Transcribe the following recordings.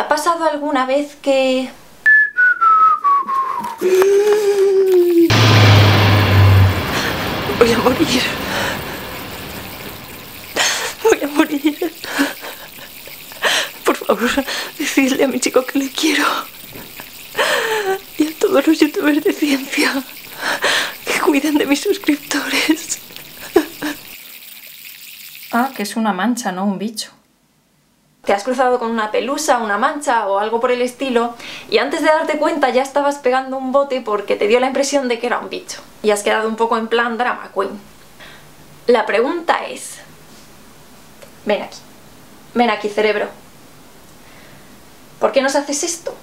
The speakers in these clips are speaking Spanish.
ha pasado alguna vez que... Voy a morir. Voy a morir. Por favor, decidle a mi chico que le quiero. Y a todos los youtubers de ciencia que cuiden de mis suscriptores. Ah, que es una mancha, no un bicho. Te has cruzado con una pelusa, una mancha o algo por el estilo y antes de darte cuenta ya estabas pegando un bote porque te dio la impresión de que era un bicho y has quedado un poco en plan drama queen. La pregunta es... Ven aquí. Ven aquí, cerebro. ¿Por qué nos haces esto?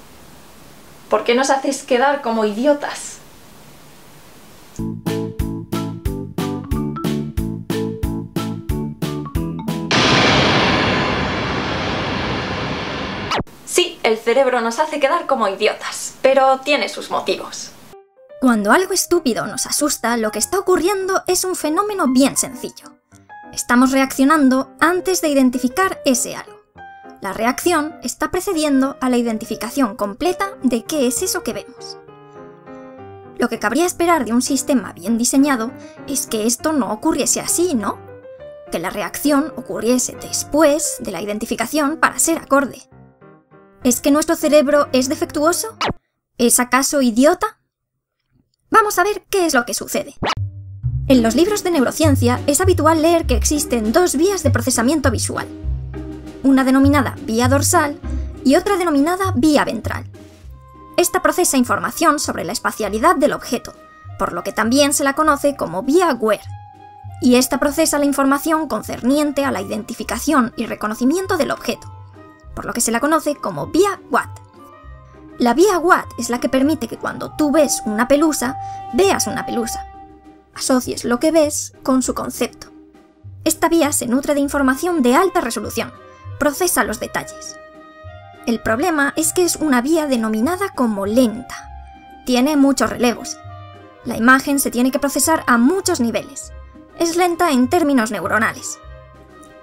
¿Por qué nos haces quedar como idiotas? El cerebro nos hace quedar como idiotas, pero tiene sus motivos. Cuando algo estúpido nos asusta, lo que está ocurriendo es un fenómeno bien sencillo. Estamos reaccionando antes de identificar ese algo. La reacción está precediendo a la identificación completa de qué es eso que vemos. Lo que cabría esperar de un sistema bien diseñado es que esto no ocurriese así, ¿no? Que la reacción ocurriese después de la identificación para ser acorde. ¿Es que nuestro cerebro es defectuoso? ¿Es acaso idiota? Vamos a ver qué es lo que sucede. En los libros de neurociencia es habitual leer que existen dos vías de procesamiento visual, una denominada vía dorsal y otra denominada vía ventral. Esta procesa información sobre la espacialidad del objeto, por lo que también se la conoce como vía WER, y esta procesa la información concerniente a la identificación y reconocimiento del objeto, por lo que se la conoce como vía Watt. La vía Watt es la que permite que cuando tú ves una pelusa, veas una pelusa. Asocies lo que ves con su concepto. Esta vía se nutre de información de alta resolución, procesa los detalles. El problema es que es una vía denominada como lenta. Tiene muchos relevos. La imagen se tiene que procesar a muchos niveles. Es lenta en términos neuronales.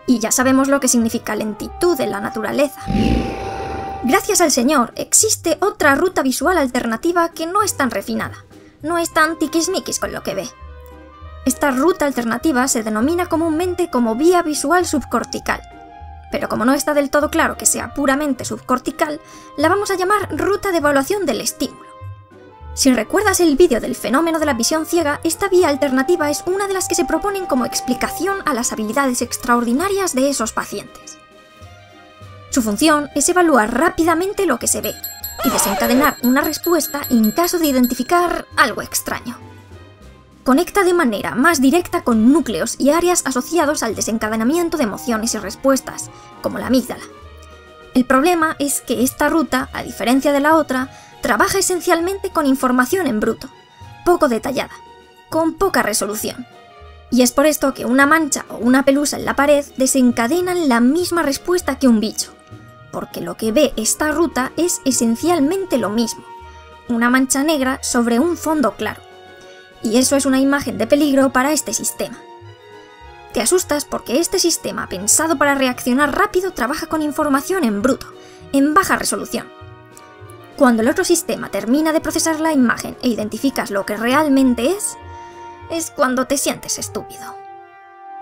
Y ya sabemos lo que significa lentitud en la naturaleza. Gracias al Señor, existe otra ruta visual alternativa que no es tan refinada, no es tan tiquismiquis con lo que ve. Esta ruta alternativa se denomina comúnmente como vía visual subcortical, pero como no está del todo claro que sea puramente subcortical, la vamos a llamar ruta de evaluación del estímulo. Si recuerdas el vídeo del fenómeno de la visión ciega, esta vía alternativa es una de las que se proponen como explicación a las habilidades extraordinarias de esos pacientes. Su función es evaluar rápidamente lo que se ve y desencadenar una respuesta en caso de identificar algo extraño. Conecta de manera más directa con núcleos y áreas asociados al desencadenamiento de emociones y respuestas, como la amígdala. El problema es que esta ruta, a diferencia de la otra, trabaja esencialmente con información en bruto, poco detallada, con poca resolución. Y es por esto que una mancha o una pelusa en la pared desencadenan la misma respuesta que un bicho, porque lo que ve esta ruta es esencialmente lo mismo, una mancha negra sobre un fondo claro. Y eso es una imagen de peligro para este sistema. Te asustas porque este sistema pensado para reaccionar rápido trabaja con información en bruto, en baja resolución. Cuando el otro sistema termina de procesar la imagen e identificas lo que realmente es, es cuando te sientes estúpido.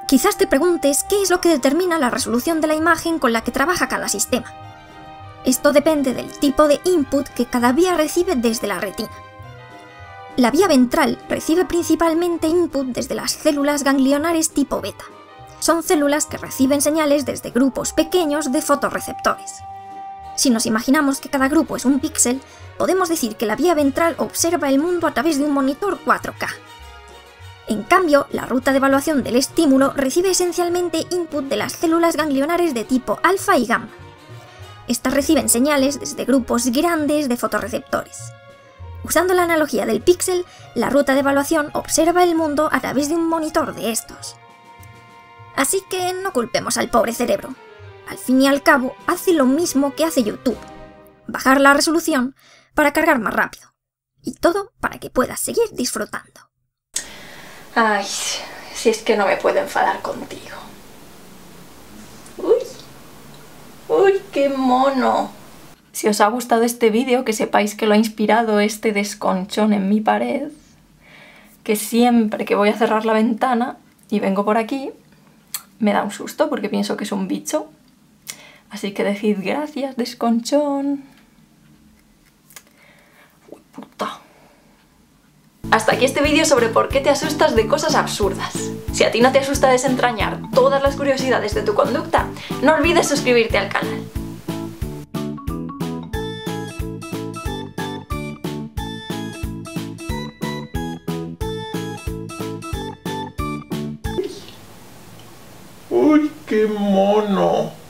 Quizás te preguntes qué es lo que determina la resolución de la imagen con la que trabaja cada sistema. Esto depende del tipo de input que cada vía recibe desde la retina. La vía ventral recibe principalmente input desde las células ganglionares tipo beta. Son células que reciben señales desde grupos pequeños de fotorreceptores. Si nos imaginamos que cada grupo es un píxel, podemos decir que la vía ventral observa el mundo a través de un monitor 4K. En cambio, la ruta de evaluación del estímulo recibe esencialmente input de las células ganglionares de tipo alfa y gamma. Estas reciben señales desde grupos grandes de fotorreceptores. Usando la analogía del píxel, la ruta de evaluación observa el mundo a través de un monitor de estos. Así que no culpemos al pobre cerebro. Al fin y al cabo, hace lo mismo que hace YouTube. Bajar la resolución para cargar más rápido. Y todo para que puedas seguir disfrutando. Ay, si es que no me puedo enfadar contigo. Uy, uy, qué mono. Si os ha gustado este vídeo, que sepáis que lo ha inspirado este desconchón en mi pared, que siempre que voy a cerrar la ventana y vengo por aquí, me da un susto porque pienso que es un bicho. Así que decid gracias, desconchón. Uy, puta. Hasta aquí este vídeo sobre por qué te asustas de cosas absurdas. Si a ti no te asusta desentrañar todas las curiosidades de tu conducta, no olvides suscribirte al canal. ¡Uy, qué mono!